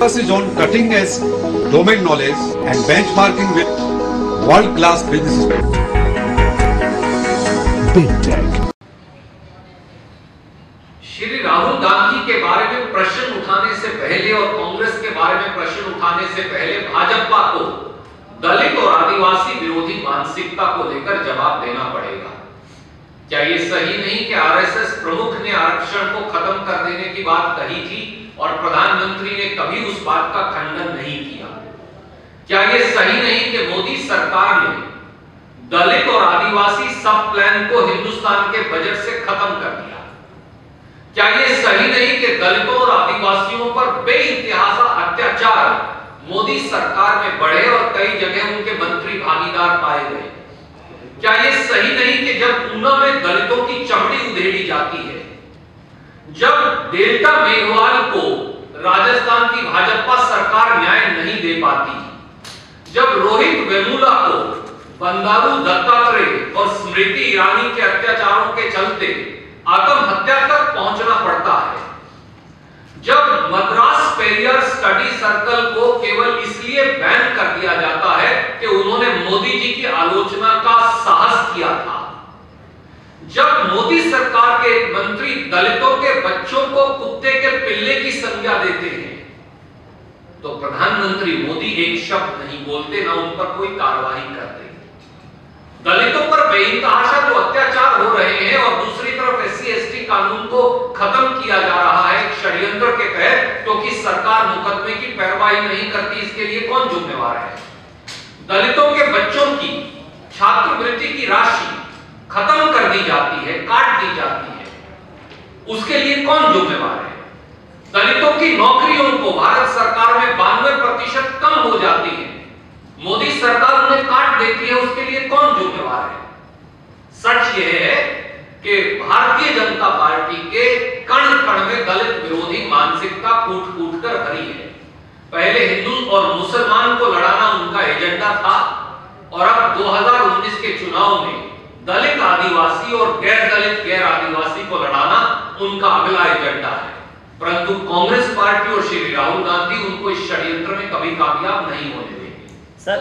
focus is on cutting edge domain knowledge and benchmarking with world class businesses. Big Tech. Shri Rahul Gandhi के बारे में प्रश्न उठाने से पहले और कांग्रेस के बारे में प्रश्न उठाने से पहले भाजपा को दलित और आदिवासी विरोधी मानसिकता को लेकर जवाब देना पड़ेगा क्या ये सही नहीं कि आरएसएस प्रमुख ने आरक्षण को खत्म कर देने की बात कही थी और प्रधानमंत्री ने कभी उस बात का खंडन नहीं किया। क्या ये सही नहीं कि मोदी सरकार ने दलित और आदिवासी सब प्लान को हिंदुस्तान के बजट से खत्म कर दिया? क्या ये सही नहीं कि दलितों और आदिवासियों पर बेइंतहासा अत्याचार मोदी सरकार में बढ़े और कई जगह उनके मंत्री भागीदार पाए गए? क्या ये सही नहीं कि जब ऊना में दलितों की चमड़ी उधेड़ी जाती है, जब डेल्टा मेघवाल को राजस्थान की भाजपा सरकार न्याय नहीं दे पाती। जब रोहित वेमुला को बंदारू दत्तात्रेय और स्मृति ईरानी के अत्याचारों के चलते आत्महत्या तक पहुँचना पड़ता है। जब मद्रास पेरियर स्टडी सर्कल को केवल इसलिए बैन कर दिया जाता है कि उन्होंने मोदी जी की आलोचना का साहस किया था। जब मोदी सरकार के एक मंत्री दलितों के बच्चों को कुत्ते देते हैं। तो प्रधानमंत्री मोदी एक शब्द नहीं बोलते, ना उन पर कोई कार्रवाई करते। दलितों पर बेइंतहाशा जो अत्याचार हो रहे हैं और दूसरी तरफ़ एससी एसटी कानून को खत्म किया जा रहा है षड्यंत्र के तहत क्योंकि तो सरकार मुकदमे की पैरवाई नहीं करती, इसके लिए कौन जिम्मेवार है? दलितों के बच्चों की, छात्रवृत्ति की राशि खत्म कर दी जाती है, काट दी जाती है। उसके लिए कौन जिम्मेवार है? दलितों की नौकरियों को भारत सरकार में बानवे प्रतिशत कम हो जाती है। मोदी सरकार उन्हें काट देती है, उसके लिए कौन जिम्मेवार है? सच यह है कि भारतीय जनता पार्टी के कण कण में दलित विरोधी मानसिकता कूट कूट कर भरी है। पहले हिंदू और मुसलमान को लड़ाना उनका एजेंडा था, और अब 2019 के चुनाव में दलित आदिवासी और गैर दलित गैर आदिवासी को लड़ाना उनका अगला एजेंडा है। परंतु कांग्रेस पार्टी और श्री राहुल गांधी उनको इस षड्यंत्र में कभी कामयाब नहीं होने देंगे। सर